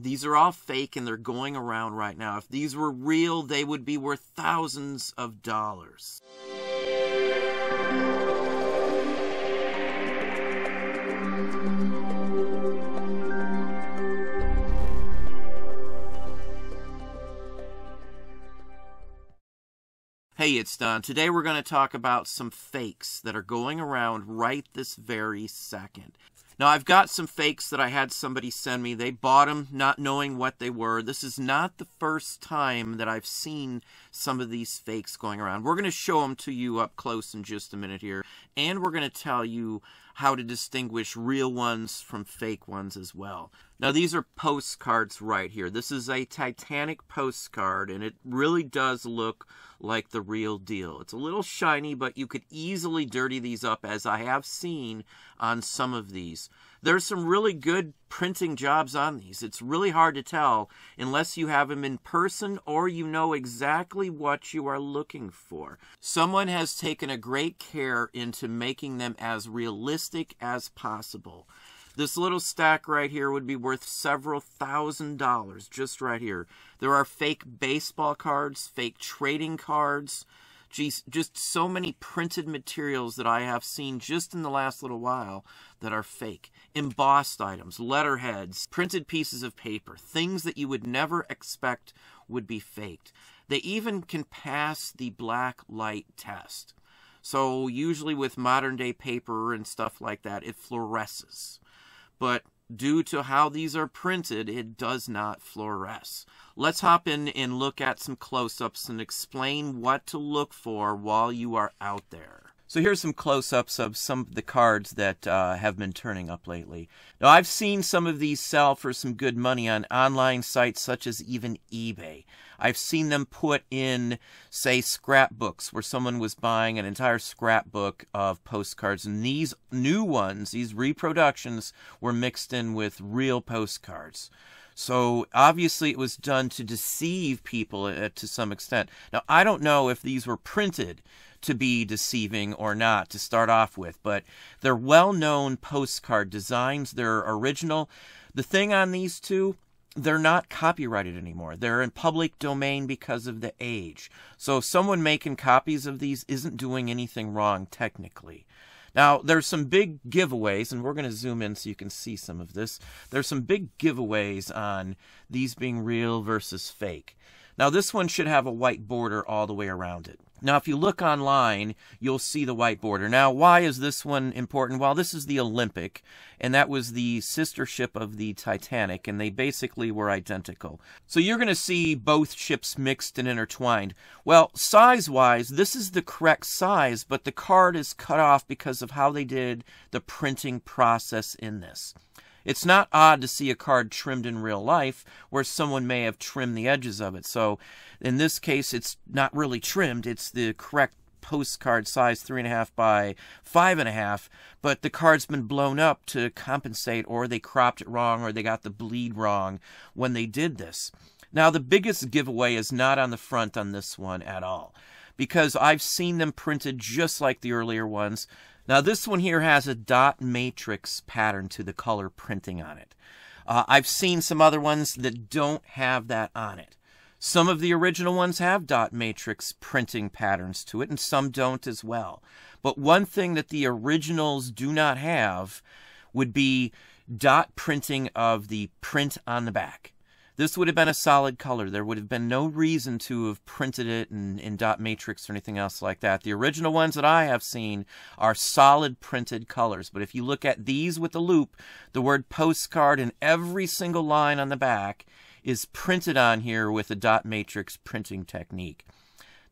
These are all fake and they're going around right now. If these were real, they would be worth thousands of dollars. Hey, it's Don. Today we're going to talk about some fakes that are going around right this very second. Now, I've got some fakes that I had somebody send me. They bought them not knowing what they were. This is not the first time that I've seen some of these fakes going around. We're going to show them to you up close in just a minute here. And we're going to tell you how to distinguish real ones from fake ones as well. Now, these are postcards right here. This is a Titanic postcard, and it really does look like the real deal. It's a little shiny, but you could easily dirty these up, as I have seen on some of these. There's some really good printing jobs on these. It's really hard to tell unless you have them in person or you know exactly what you are looking for. Someone has taken a great care into making them as realistic as possible. This little stack right here would be worth several thousand dollars just right here. There are fake baseball cards, fake trading cards. Geez, just so many printed materials that I have seen just in the last little while that are fake. Embossed items, letterheads, printed pieces of paper, things that you would never expect would be faked. They even can pass the black light test. So usually with modern day paper and stuff like that, it fluoresces but due to how these are printed, it does not fluoresce. Let's hop in and look at some close-ups and explain what to look for while you are out there. So here's some close-ups of some of the cards that uh, have been turning up lately. Now I've seen some of these sell for some good money on online sites such as even eBay. I've seen them put in, say, scrapbooks where someone was buying an entire scrapbook of postcards, and these new ones, these reproductions, were mixed in with real postcards. So obviously it was done to deceive people uh, to some extent. Now I don't know if these were printed to be deceiving or not to start off with, but they're well known postcard designs. They're original. The thing on these two, they're not copyrighted anymore. They're in public domain because of the age. So someone making copies of these isn't doing anything wrong technically. Now, there's some big giveaways, and we're going to zoom in so you can see some of this. There's some big giveaways on these being real versus fake. Now, this one should have a white border all the way around it. Now, if you look online, you'll see the white border. Now, why is this one important? Well, this is the Olympic, and that was the sister ship of the Titanic, and they basically were identical. So you're going to see both ships mixed and intertwined. Well, size-wise, this is the correct size, but the card is cut off because of how they did the printing process in this. It's not odd to see a card trimmed in real life where someone may have trimmed the edges of it. So in this case, it's not really trimmed. It's the correct postcard size three and a half by five and a half, but the card's been blown up to compensate, or they cropped it wrong, or they got the bleed wrong when they did this. Now, the biggest giveaway is not on the front on this one at all, because I've seen them printed just like the earlier ones. Now this one here has a dot matrix pattern to the color printing on it. Uh, I've seen some other ones that don't have that on it. Some of the original ones have dot matrix printing patterns to it, and some don't as well. But one thing that the originals do not have would be dot printing of the print on the back. This would have been a solid color. There would have been no reason to have printed it in, in dot matrix or anything else like that. The original ones that I have seen are solid printed colors. But if you look at these with the loupe, the word postcard in every single line on the back is printed on here with a dot matrix printing technique.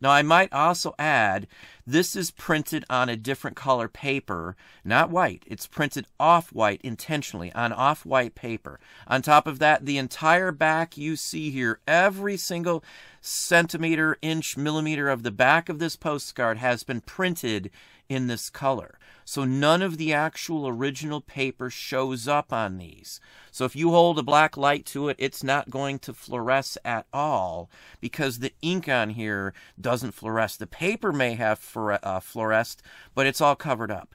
Now, I might also add, this is printed on a different color paper, not white. It's printed off-white intentionally on off-white paper. On top of that, the entire back you see here, every single centimeter, inch, millimeter of the back of this postcard has been printed in this color. So none of the actual original paper shows up on these. So if you hold a black light to it, it's not going to fluoresce at all because the ink on here doesn't fluoresce. The paper may have uh, fluoresced, but it's all covered up.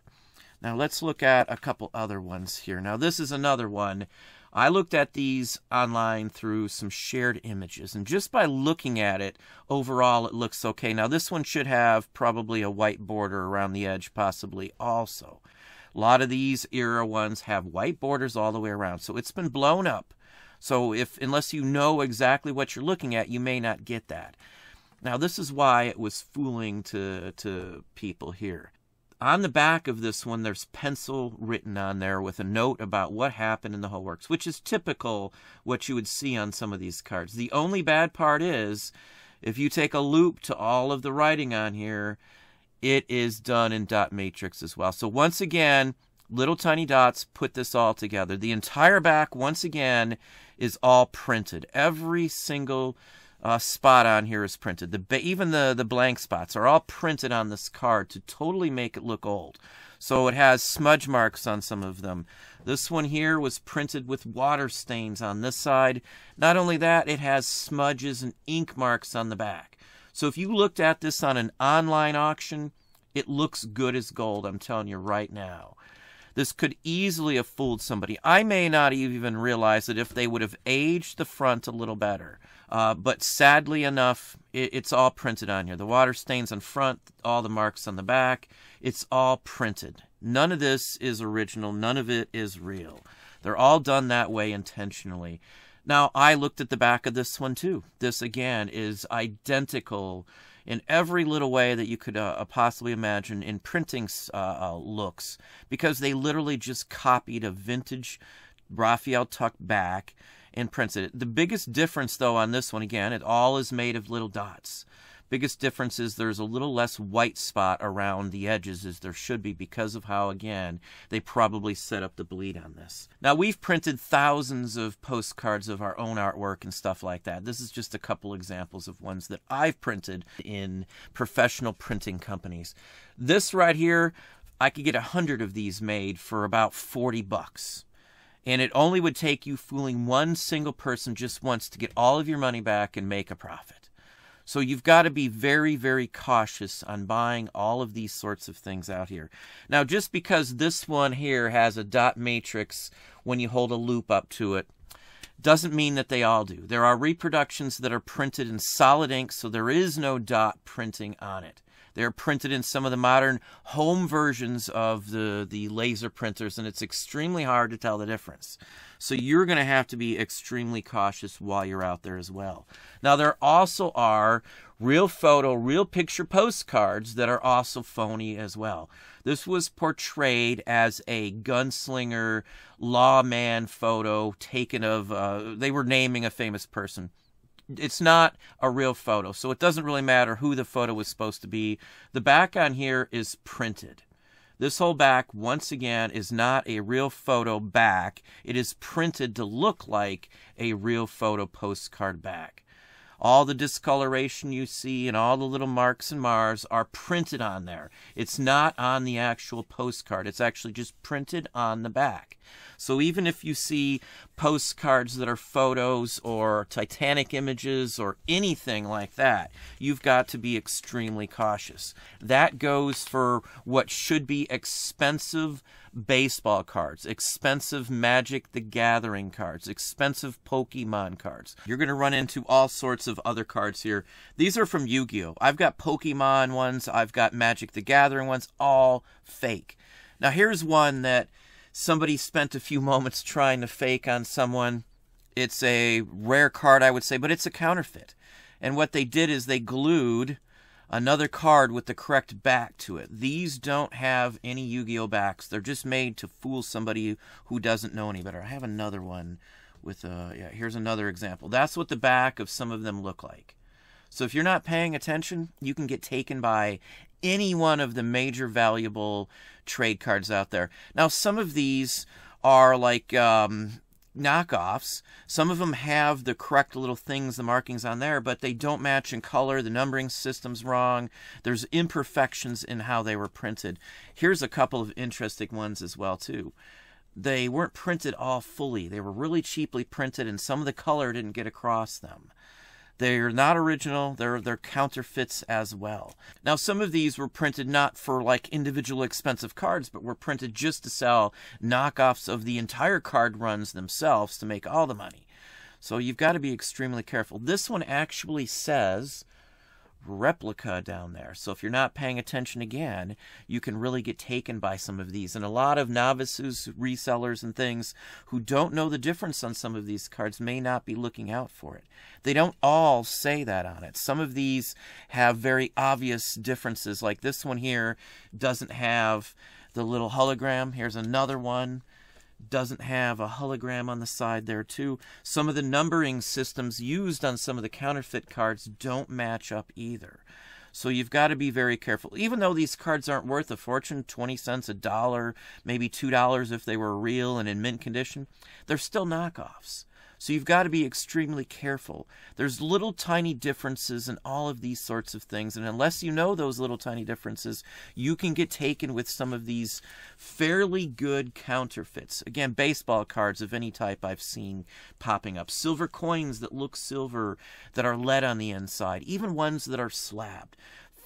Now let's look at a couple other ones here. Now this is another one. I looked at these online through some shared images, and just by looking at it, overall it looks okay. Now, this one should have probably a white border around the edge, possibly also. A lot of these era ones have white borders all the way around, so it's been blown up. So, if unless you know exactly what you're looking at, you may not get that. Now, this is why it was fooling to to people here on the back of this one, there's pencil written on there with a note about what happened in the whole works, which is typical what you would see on some of these cards. The only bad part is if you take a loupe to all of the writing on here, it is done in dot matrix as well. So once again, little tiny dots put this all together. The entire back, once again, is all printed. Every single uh, spot on here is printed. The even the the blank spots are all printed on this card to totally make it look old. So it has smudge marks on some of them. This one here was printed with water stains on this side. Not only that, it has smudges and ink marks on the back. So if you looked at this on an online auction, it looks good as gold, I'm telling you right now. This could easily have fooled somebody. I may not even realize that if they would have aged the front a little better. Uh, but sadly enough, it, it's all printed on here. The water stains on front, all the marks on the back. It's all printed. None of this is original. None of it is real. They're all done that way intentionally. Now, I looked at the back of this one too. This, again, is identical in every little way that you could uh, uh possibly imagine in printing uh, uh, looks because they literally just copied a vintage Raphael Tuck back and printed it. The biggest difference, though, on this one, again, it all is made of little dots. Biggest difference is there's a little less white spot around the edges as there should be because of how, again, they probably set up the bleed on this. Now, we've printed thousands of postcards of our own artwork and stuff like that. This is just a couple examples of ones that I've printed in professional printing companies. This right here, I could get a hundred of these made for about 40 bucks and it only would take you fooling one single person just once to get all of your money back and make a profit. So you've got to be very, very cautious on buying all of these sorts of things out here. Now, just because this one here has a dot matrix when you hold a loupe up to it, doesn't mean that they all do. There are reproductions that are printed in solid ink, so there is no dot printing on it. They're printed in some of the modern home versions of the, the laser printers, and it's extremely hard to tell the difference. So you're going to have to be extremely cautious while you're out there as well. Now, there also are real photo, real picture postcards that are also phony as well. This was portrayed as a gunslinger, lawman photo taken of, uh, they were naming a famous person it's not a real photo, so it doesn't really matter who the photo was supposed to be. The back on here is printed. This whole back, once again, is not a real photo back. It is printed to look like a real photo postcard back. All the discoloration you see and all the little marks and mars are printed on there. It's not on the actual postcard. It's actually just printed on the back. So even if you see postcards that are photos or Titanic images or anything like that, you've got to be extremely cautious. That goes for what should be expensive baseball cards, expensive Magic the Gathering cards, expensive Pokemon cards. You're going to run into all sorts of other cards here. These are from Yu Gi Oh! I've got Pokemon ones, I've got Magic the Gathering ones, all fake. Now, here's one that somebody spent a few moments trying to fake on someone. It's a rare card, I would say, but it's a counterfeit. And what they did is they glued another card with the correct back to it. These don't have any Yu-Gi-Oh backs. They're just made to fool somebody who doesn't know any better. I have another one with a uh, yeah, here's another example. That's what the back of some of them look like. So if you're not paying attention, you can get taken by any one of the major valuable trade cards out there. Now, some of these are like um, knockoffs. Some of them have the correct little things, the markings on there, but they don't match in color. The numbering system's wrong. There's imperfections in how they were printed. Here's a couple of interesting ones as well, too. They weren't printed all fully. They were really cheaply printed, and some of the color didn't get across them. They're not original, they're they're counterfeits as well. Now some of these were printed not for like individual expensive cards, but were printed just to sell knockoffs of the entire card runs themselves to make all the money. So you've got to be extremely careful. This one actually says replica down there. So if you're not paying attention again, you can really get taken by some of these. And a lot of novices, resellers, and things who don't know the difference on some of these cards may not be looking out for it. They don't all say that on it. Some of these have very obvious differences, like this one here doesn't have the little hologram. Here's another one doesn't have a hologram on the side there too. Some of the numbering systems used on some of the counterfeit cards don't match up either. So you've got to be very careful. Even though these cards aren't worth a fortune, 20 cents, a dollar, maybe $2 if they were real and in mint condition, they're still knockoffs. So you've got to be extremely careful. There's little tiny differences in all of these sorts of things, and unless you know those little tiny differences, you can get taken with some of these fairly good counterfeits. Again, baseball cards of any type I've seen popping up, silver coins that look silver that are lead on the inside, even ones that are slabbed.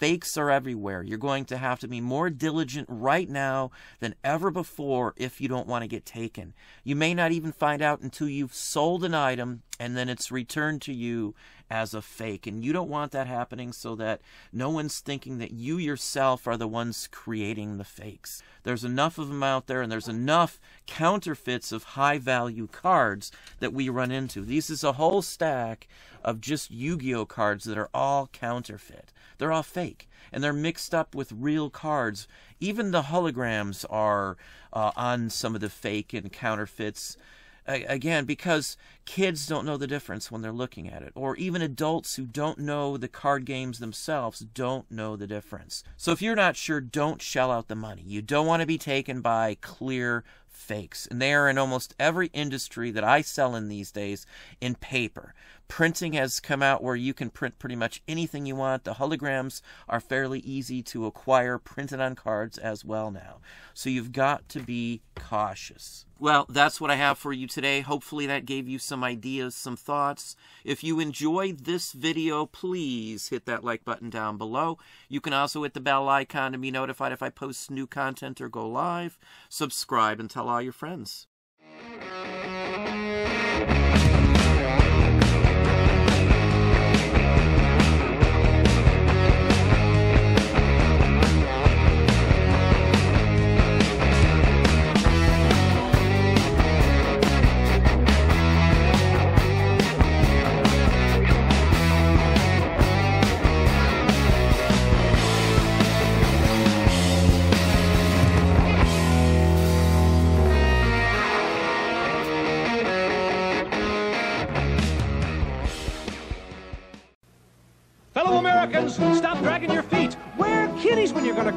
Fakes are everywhere. You're going to have to be more diligent right now than ever before if you don't want to get taken. You may not even find out until you've sold an item and then it's returned to you as a fake. And you don't want that happening so that no one's thinking that you yourself are the ones creating the fakes. There's enough of them out there and there's enough counterfeits of high value cards that we run into. This is a whole stack of just Yu Gi Oh cards that are all counterfeit. They're all fake and they're mixed up with real cards. Even the holograms are uh, on some of the fake and counterfeits. Again, because kids don't know the difference when they're looking at it, or even adults who don't know the card games themselves don't know the difference. So if you're not sure, don't shell out the money. You don't want to be taken by clear fakes. And they are in almost every industry that I sell in these days in paper. Printing has come out where you can print pretty much anything you want. The holograms are fairly easy to acquire, printed on cards as well now. So you've got to be cautious. Well, that's what I have for you today. Hopefully that gave you some ideas, some thoughts. If you enjoyed this video, please hit that like button down below. You can also hit the bell icon to be notified if I post new content or go live. Subscribe and tell all your friends.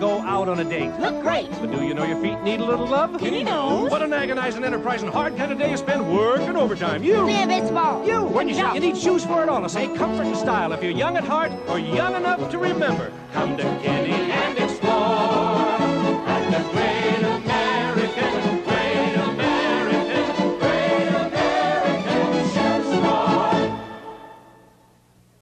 Go out on a date. Look great. But do you know your feet need a little love? Kitty knows. What an agonizing, enterprising, hard kind of day you spend working overtime. You. Live it's small. You. When you shop. You need shoes for it all. To say comfort and style if you're young at heart or young enough to remember. Come to Kitty